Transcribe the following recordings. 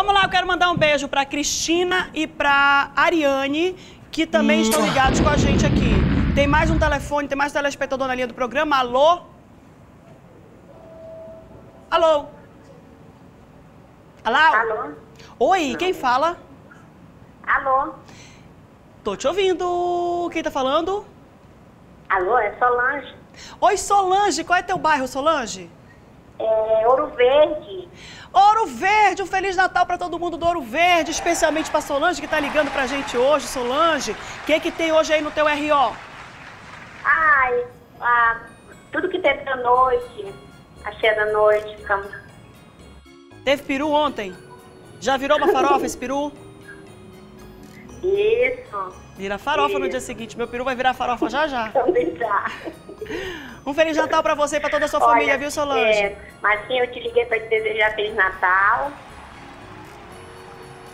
Vamos lá, eu quero mandar um beijo pra Cristina e pra Ariane, que também estão ligados com a gente aqui. Tem mais um telefone, tem mais um telespectador na linha do programa. Alô? Alô? Alô? Alô? Oi, quem fala? Alô? Tô te ouvindo. Quem tá falando? Alô, é Solange. Oi, Solange. Qual é teu bairro, Solange? É Ouro Verde. Ouro Verde, um Feliz Natal para todo mundo do Ouro Verde, especialmente para Solange que tá ligando pra gente hoje. Solange, o que que tem hoje aí no teu RO? Ai, ah, tudo que teve da noite, a cheia da noite, ficamos... Teve peru ontem? Já virou uma farofa esse peru? Isso. Vira farofa no Isso. dia seguinte. Meu peru vai virar farofa já já. Também tá. Um Feliz Natal pra você e pra toda a sua família, viu, Solange? É, Marcinha, eu te liguei para te desejar Feliz Natal.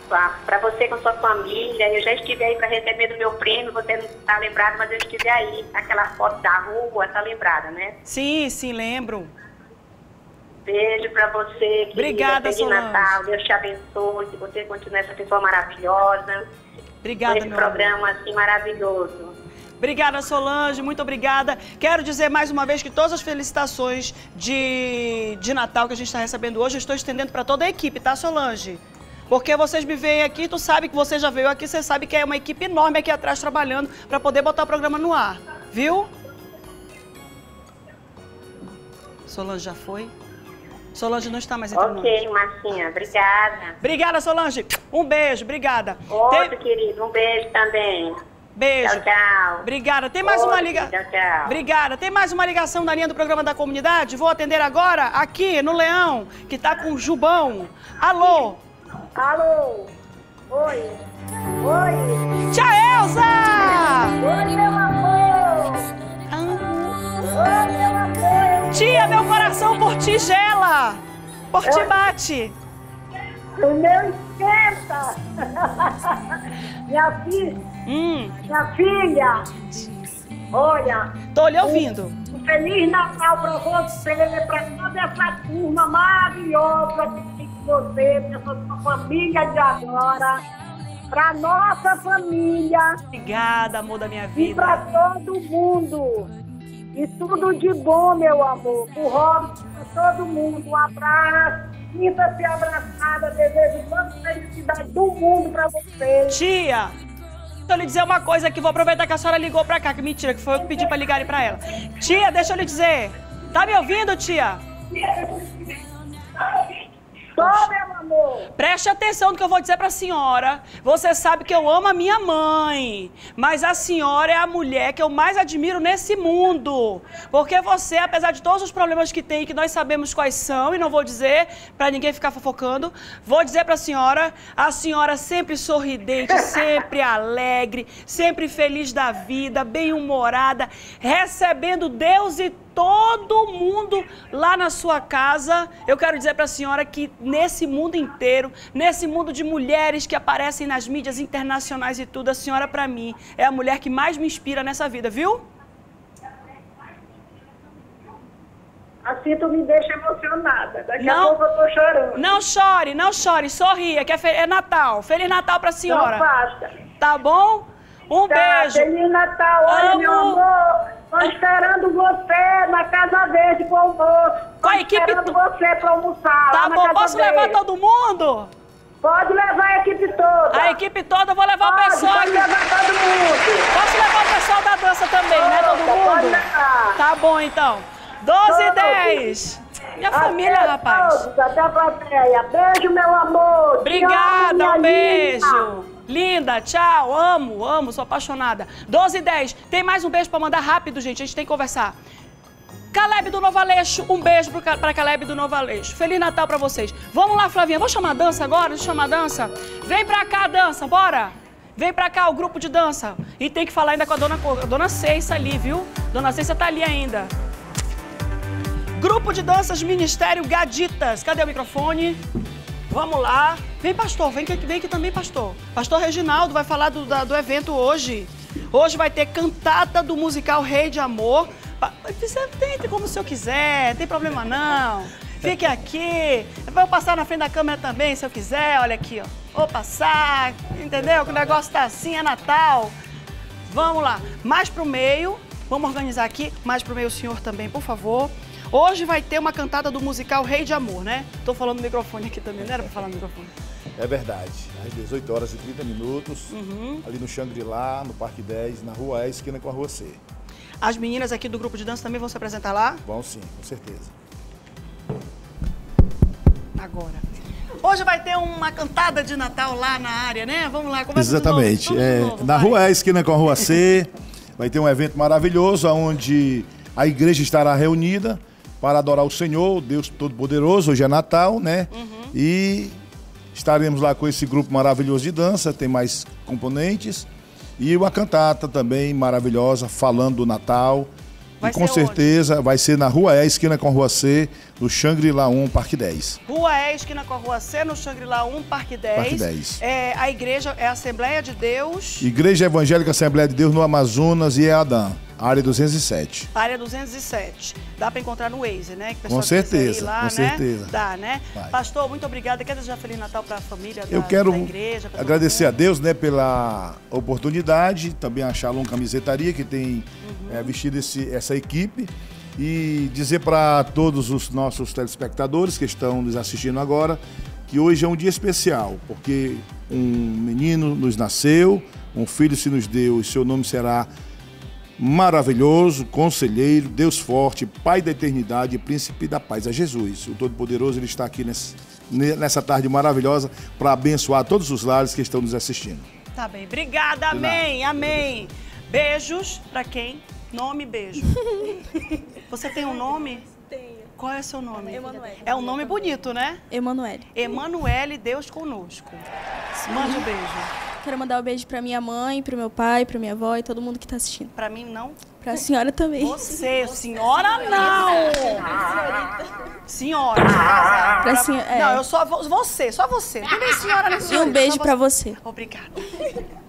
Para você com sua família. Eu já estive aí para receber do meu prêmio, você não está lembrado, mas eu estive aí. Aquela foto da rua, tá lembrada, né? Sim, sim, lembro. Beijo para você. querida. Obrigada, Feliz Solange. Natal. Deus te abençoe. Que você continue essa pessoa maravilhosa. Obrigada, esse meu amor. programa assim maravilhoso. Obrigada, Solange, muito obrigada. Quero dizer mais uma vez que todas as felicitações de, de Natal que a gente está recebendo hoje, eu estou estendendo para toda a equipe, tá, Solange? Porque vocês me veem aqui, tu sabe que você já veio aqui, você sabe que é uma equipe enorme aqui atrás trabalhando para poder botar o programa no ar, viu? Solange já foi? Solange não está mais entre nós. Ok, Marcinha. Obrigada. Obrigada, Solange. Um beijo, obrigada. Outro, Tem- querido. Um beijo também. Beijo. Tchau, tchau. Obrigada. Tem mais uma Outro, ligação. Tchau, tchau. Obrigada. Tem mais uma ligação da linha do programa da comunidade? Vou atender agora aqui no Leão, que tá com o Jubão. Alô? Alô? Oi? Oi? Tia Elza! Oi, meu amor! Oi, meu amor! Tia, meu coração por ti gela. Por ti bate. O meu esquenta! minha filha, Hum, minha filha! Olha, tô lhe ouvindo. um Feliz Natal pra você, pra toda essa turma maravilhosa que tem com você, pra sua família de agora, pra nossa família. Obrigada, amor da minha E vida. pra todo mundo. E tudo de bom, meu amor. O Robson, pra todo mundo. Um abraço. Sinta-se abraçada. Desejo toda a felicidade do mundo pra vocês. Tia, deixa eu lhe dizer uma coisa aqui. Vou aproveitar que a senhora ligou pra cá. Que mentira, que foi eu que pedi pra ligarem pra ela. Tia, deixa eu lhe dizer. Tá me ouvindo, tia? Tô, meu. Preste atenção no que eu vou dizer pra senhora. Você sabe que eu amo a minha mãe, mas a senhora é a mulher que eu mais admiro nesse mundo. Porque você, apesar de todos os problemas que tem, que nós sabemos quais são, e não vou dizer pra ninguém ficar fofocando, vou dizer pra senhora, a senhora sempre sorridente, sempre alegre, sempre feliz da vida, bem-humorada, recebendo Deus e todo mundo lá na sua casa. Eu quero dizer para a senhora que nesse mundo inteiro, nesse mundo de mulheres que aparecem nas mídias internacionais e tudo, a senhora para mim é a mulher que mais me inspira nessa vida, viu? Assim tu me deixa emocionada. Daqui Não. a pouco eu tô chorando. Não chore, não chore, sorria, que é, é Natal. Feliz Natal para a Não senhora. basta. Tá bom? Um Tá, beijo. Feliz Natal. Olha, Amo. meu amor. Tô esperando você na Casa Verde pro almoço. Tô Com a equipe esperando você pra almoçar Tá bom, posso Verde. levar todo mundo? Pode levar a equipe toda. A equipe toda, eu vou levar o Pode, pessoal pode levar todo mundo. Posso levar o pessoal da dança também, né? Todo Toda, pode mundo? levar. Tá bom, então. 12 e Todos. 10. Minha família, Até rapaz. todos, Até a plateia. Beijo, meu amor. Amo, Obrigada, um beijo. linda. Linda, tchau, amo, amo, sou apaixonada. 12 e 10. Tem mais um beijo pra mandar rápido, gente, a gente tem que conversar. Caleb do Novo Aleixo, um beijo pro pra Caleb do Novo Aleixo. Feliz Natal pra vocês. Vamos lá, Flavinha, vamos chamar a dança agora? Deixa eu chamar a dança. Vem pra cá, dança, bora. Vem pra cá, o grupo de dança. E tem que falar ainda com a dona, a dona ali, viu? Dona Ceissa tá ali ainda. Grupo de danças Ministério Gaditas. Cadê o microfone? Vamos lá. Vem, pastor. Vem aqui, vem aqui também, pastor. Pastor Reginaldo vai falar do, da- do evento hoje. Hoje vai ter cantata do musical Rei de Amor. Tente como o senhor quiser, não tem problema não. Fique aqui. Vou passar na frente da câmera também, se eu quiser. Olha aqui, ó. Vou passar, entendeu? Que o negócio tá assim, é Natal. Vamos lá. Mais pro meio. Vamos organizar aqui. Mais pro meio o senhor também, por favor. Hoje vai ter uma cantada do musical Rei de Amor, né? Tô falando no microfone aqui também, não era pra falar no microfone. É verdade. Às 18 horas e 30 minutos, Uhum. ali no Xangri-Lá, no Parque 10, na Rua E, esquina com a Rua C. As meninas aqui do grupo de dança também vão se apresentar lá? Vão sim, com certeza. Agora. Hoje vai ter uma cantada de Natal lá na área, né? Vamos lá, começa Exatamente. novo. É, novo, na vai. Rua E, esquina com a Rua C, vai ter um evento maravilhoso onde a igreja estará reunida para adorar o Senhor, Deus Todo-Poderoso. Hoje é Natal, né? Uhum. E estaremos lá com esse grupo maravilhoso de dança, tem mais componentes. E uma cantata também maravilhosa, falando do Natal. Vai e com ser onde? certeza vai ser na Rua E, esquina com a Rua C, no Xangri-Lá 1, Parque 10. Rua E, esquina com a Rua C, no Xangri-Lá 1, Parque 10. Parque 10. É, a igreja é a Assembleia de Deus, Igreja Evangélica Assembleia de Deus no Amazonas e EADAM, área 207. área 207. Dá pra encontrar no Waze, né? Com certeza, lá, com né? certeza. Dá, né? Vai. Pastor, muito obrigada. Quer desejar Feliz Natal pra família Eu da, quero da igreja? agradecer a? Deus né, pela oportunidade, também a Shalom Camisetaria, que tem Uhum. eh, vestido esse- essa equipe, e dizer para todos os nossos telespectadores que estão nos assistindo agora que hoje é um dia especial, porque um menino nos nasceu, um filho se nos deu, e seu nome será maravilhoso, conselheiro, Deus forte, Pai da eternidade e príncipe da paz. É Jesus, o Todo-Poderoso, ele está aqui nesse- nessa tarde maravilhosa para abençoar todos os lares que estão nos assistindo. Tá bem. Obrigada, amém, amém. Beijos pra quem? Nome, beijo. Você tem um nome? Tenho. Qual é o seu nome? Emanuele. É um nome bonito, né? Emanuele. Emanuele, Deus conosco. Mande um beijo. Quero mandar um beijo pra minha mãe, pro meu pai, pra minha avó e todo mundo que tá assistindo. Pra mim, não. Pra senhora também. Você, senhora, não! Senhora. Pra senho- é. Não, eu só vo- você, só você. Não tem nem senhora nem E senhora. um beijo pra você. Obrigada.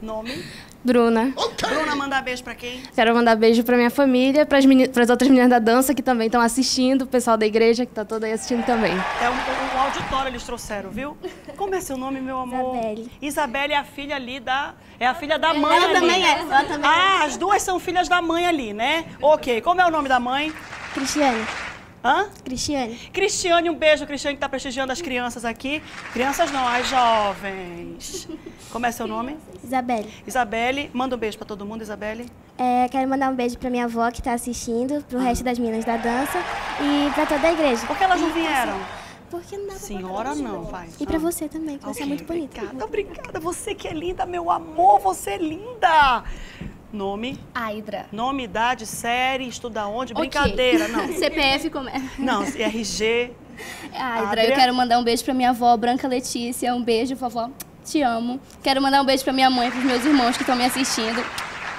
Nome? Bruna. Bruna, mandar beijo pra quem? Quero mandar beijo pra minha família, pras, meni- pras outras meninas da dança que também estão assistindo, o pessoal da igreja que tá todo aí assistindo também. É um, um- auditório eles trouxeram, viu? Como é seu nome, meu amor? Isabelle. Isabelle é a filha ali da... É a filha da mãe Ela ali. também é, ela também ah, as duas são filhas da mãe ali, né? Ok, como é o nome da mãe? Cristiane. Hã? Cristiane. Cristiane, um beijo, Cristiane, que está prestigiando as crianças aqui. Crianças não, as jovens. Como é seu nome? Isabelle. Isabelle, manda um beijo para todo mundo, Isabelle. É, quero mandar um beijo pra minha avó que tá assistindo, pro resto das meninas da dança e pra toda a igreja. Por que elas não vieram? Porque não dá pra Senhora não, vai. E pra você também, que você é muito bonita. Obrigada, obrigada. Você que é linda, meu amor, você é linda. Nome, Aidra. nome, idade, série, estuda onde? Ok. Brincadeira, não. CPF como é? Não, RG. Aidra, Adria. eu quero mandar um beijo pra minha avó, Branca Letícia. Um beijo, vovó. Te amo. Quero mandar um beijo pra minha mãe, pros meus irmãos que estão me assistindo.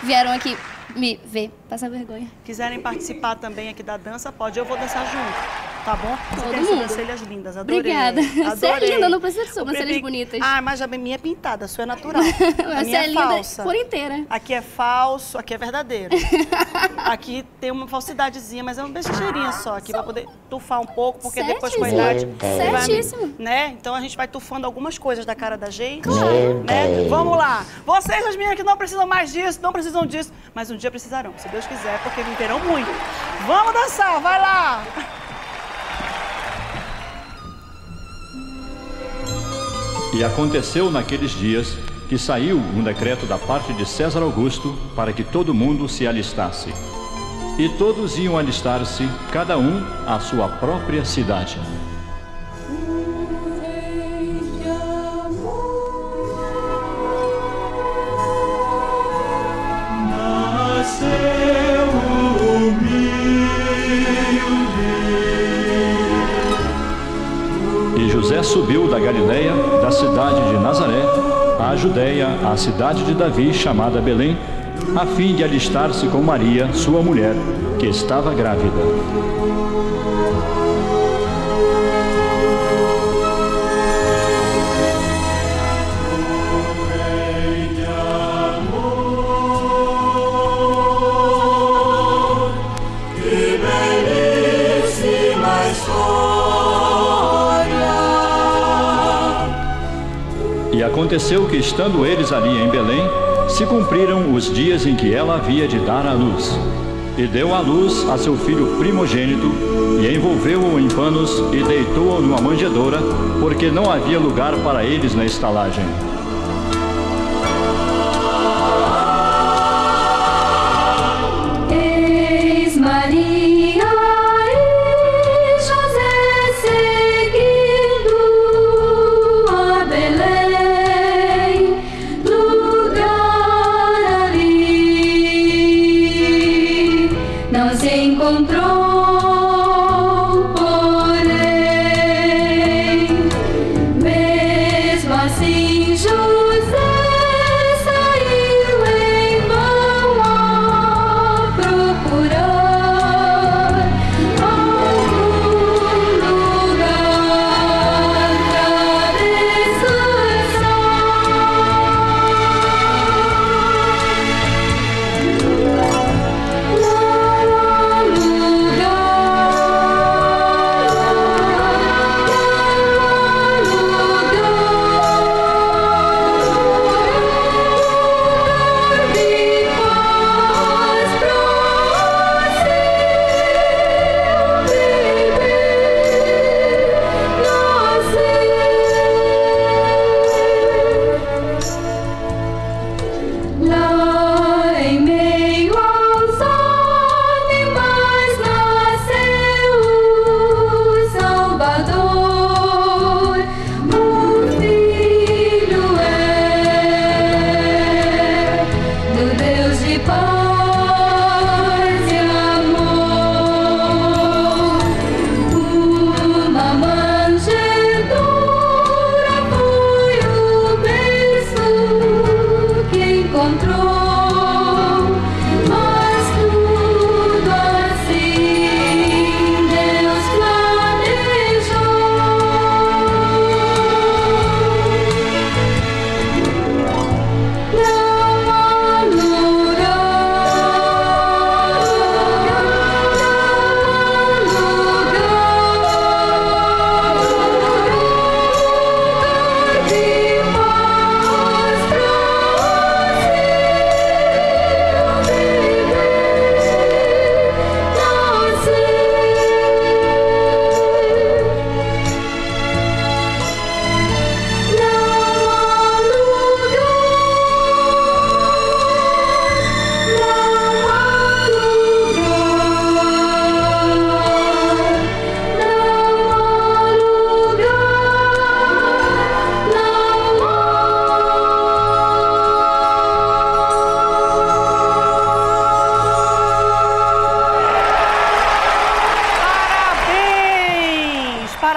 Vieram aqui me ver, passar vergonha. Quiserem participar também aqui da dança, pode. Eu vou dançar junto. Tá bom? Você Todo tem mundo. sobrancelhas lindas, adorei. Obrigada. Você é Adorei. linda, não precisa de sobrancelhas Pipi- bonitas. Ah, mas a minha é pintada, a sua é natural. A Você minha é é linda falsa. por inteira. Aqui é falso, aqui é verdadeiro. aqui tem uma falsidadezinha, mas é uma besteirinha só aqui pra poder tufar um pouco, porque depois com a idade. Certíssimo. vai- Certíssimo. Né? Então a gente vai tufando algumas coisas da cara da gente. Né? Vamos lá. Vocês, as meninas que não precisam mais disso, não precisam disso, mas um dia precisarão, se Deus quiser, porque viverão muito. Vamos dançar, vai lá! E aconteceu naqueles dias que saiu um decreto da parte de César Augusto para que todo mundo se alistasse. E todos iam alistar-se, cada um à sua própria cidade. Judéia, à cidade de Davi, chamada Belém, a fim de alistar-se com Maria, sua mulher, que estava grávida. Aconteceu que, estando eles ali em Belém, se cumpriram os dias em que ela havia de dar à luz. E deu à luz a seu filho primogênito, e envolveu-o em panos e deitou-o numa manjedoura, porque não havia lugar para eles na estalagem.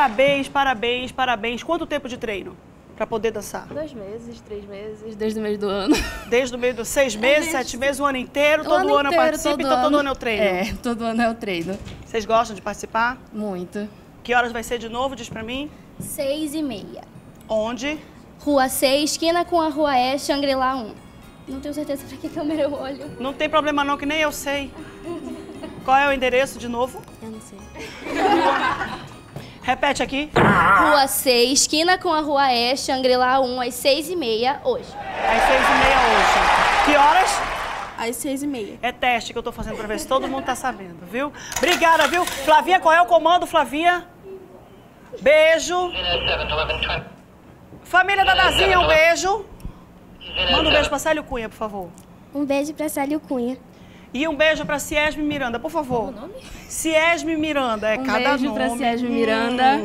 Parabéns! Parabéns, parabéns. Quanto tempo de treino para poder dançar? Dois meses, três meses, desde o mês do ano. Desde o meio dos seis meses, desde- sete meses, o ano inteiro, O todo ano, eu inteiro, participo, então todo ano é o treino. É, todo ano é o treino. Vocês gostam de participar? Muito. Que horas vai ser de novo? Diz pra mim. Seis e meia. Onde? Rua 6, esquina com a Rua E, Shangri-La 1. Não tenho certeza pra que câmera eu olho. Não tem problema não, que nem eu sei. Qual é o endereço de novo? Eu não sei. Repete aqui. Rua 6, esquina com a Rua E, Shangri-La 1, às seis e meia, hoje. Às seis e meia hoje. Que horas? Às seis e meia. É teste que eu tô fazendo pra ver se todo mundo tá sabendo, viu? Obrigada, viu? Flavinha, qual é o comando, Flavinha? Beijo. Família da Dazinha, um beijo. Manda um beijo pra Célio Cunha, por favor. Um beijo pra Célio Cunha. E um beijo pra Ciesme Miranda, por favor. Ciesme Miranda, é Um cada beijo nome. pra Ciesme Miranda.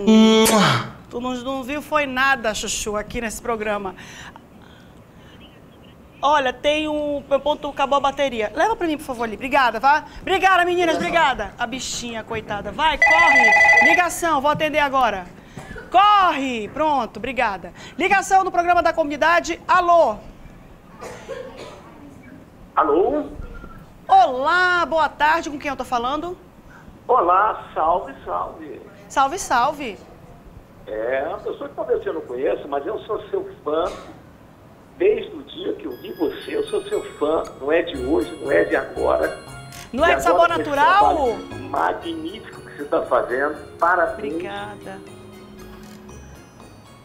Tu não, não viu, foi nada, Chuchu, aqui nesse programa. Olha, tem um. Meu ponto acabou a bateria. Leva pra mim, por favor, ali. Obrigada, vá. Obrigada, meninas, obrigada. A bichinha, coitada. Vai, corre. Ligação, vou atender agora. Corre! Pronto, obrigada. Ligação no programa da comunidade. Alô? Alô? Olá, boa tarde. Com quem eu tô falando? Olá, salve, salve. Salve, salve. É, uma pessoa que talvez você não conheça, mas eu sou seu fã. Desde o dia que eu vi você, eu sou seu fã. Não é de hoje, não é de agora. Não é E de sabor natural? Magnífico que você está fazendo. Parabéns. Obrigada.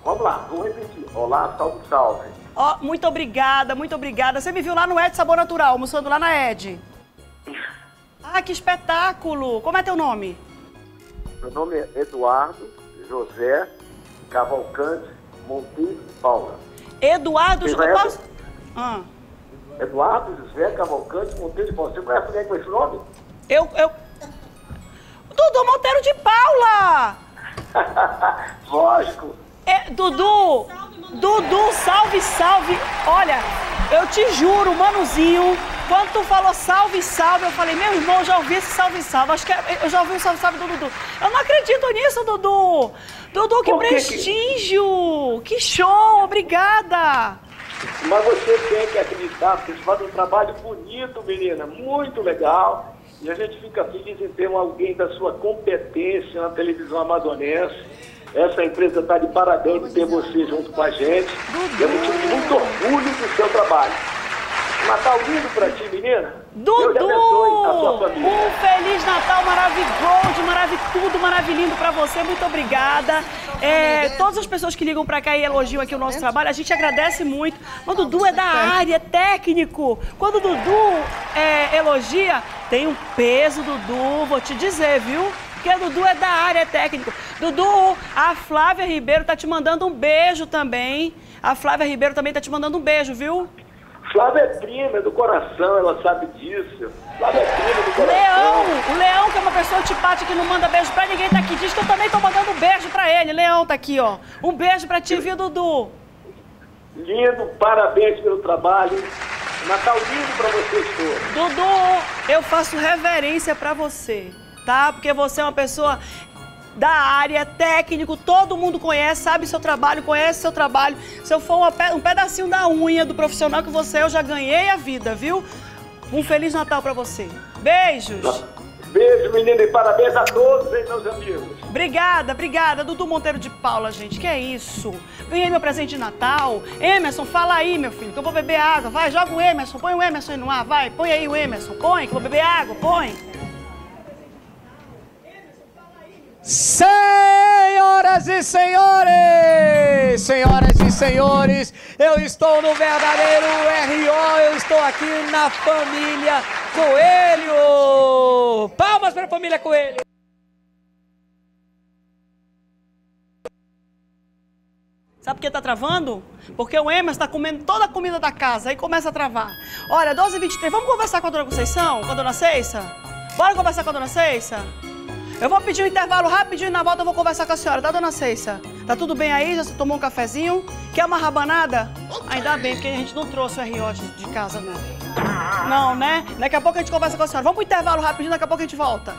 Vamos lá, vou repetir. Olá, salve, salve. Ó, muito obrigada, muito obrigada. Você me viu lá no Ed Sabor Natural, almoçando lá na Ed. Ah, que espetáculo! Como é teu nome? Meu nome é Eduardo José Cavalcante Monteiro de Paula. Eduardo... Conhece? posso... Ah, Eduardo José Cavalcante Monteiro de Paula. Você conhece alguém com esse nome? eu... eu... Dudu Monteiro de Paula! Lógico. É, Dudu, Dudu, salve, salve. Olha, eu te juro, Manuzinho, quando tu falou salve, salve, eu falei, meu irmão, já ouvi esse salve, salve. Acho que é- eu já ouvi o salve, salve do Dudu. Eu não acredito nisso, Dudu. Dudu, que Por que que- prestígio. Que show, obrigada. Mas você tem que acreditar, porque você faz um trabalho bonito, menina, muito legal. E a gente fica feliz em ter um alguém da sua competência na televisão amazonense. Essa empresa está de parabéns de ter você junto com a gente. De muito orgulho do seu trabalho. Natal lindo pra ti, menina. Dudu, família. um Feliz Natal maravilhoso, maravilhoso, maravilhindo pra você. Muito obrigada. É, todas as pessoas que ligam pra cá e elogiam aqui o nosso trabalho, a gente agradece muito. Mas o Dudu é da área, é técnico. Quando o Dudu é, elogia, tem um peso, Dudu, vou te dizer, viu? Porque Dudu é da área, é técnico. Dudu, a Flávia Ribeiro tá te mandando um beijo também. A Flávia Ribeiro também tá te mandando um beijo, viu? Flávia é prima, é do coração, ela sabe disso. Flávia é prima do coração. Leão, o Leão, que é uma pessoa antipática que não manda beijo pra ninguém, tá aqui. Diz que eu também tô mandando um beijo pra ele. Leão tá aqui, ó. Um beijo pra ti, viu, Dudu? Lindo, parabéns pelo trabalho. Natal lindo pra vocês todos. Dudu, eu faço reverência pra você, tá? Porque você é uma pessoa da área, técnico, todo mundo conhece, sabe seu trabalho, conhece seu trabalho. Se eu for um pedacinho da unha do profissional que você é, eu já ganhei a vida, viu? Um Feliz Natal pra você. Beijos. Beijo, menina, e parabéns a todos, hein, meus amigos. Obrigada, obrigada. Dudu Monteiro de Paula, gente. Que é isso? Ganhei meu presente de Natal. Emerson, fala aí, meu filho, que eu vou beber água. Vai, joga o Emerson. Põe o Emerson aí no ar, vai. Põe aí o Emerson. Põe, que eu vou beber água. Põe. Senhoras e senhores, senhoras e senhores, eu estou no verdadeiro RO, eu estou aqui na família Coelho. Palmas para a família Coelho. Sabe por que tá travando? Porque o Emerson tá comendo toda a comida da casa, aí começa a travar. Olha, 12 h 23 vamos conversar com a dona Conceição, com a dona Ceissa? Bora conversar com a dona Ceissa? Eu vou pedir um intervalo rapidinho e na volta eu vou conversar com a senhora, tá, dona Ceissa? Tá tudo bem aí? Já tomou um cafezinho? Quer uma rabanada? Ainda bem, porque a gente não trouxe o RO de de casa, não. Não, né? Daqui a pouco a gente conversa com a senhora. Vamos pro intervalo rapidinho, daqui a pouco a gente volta.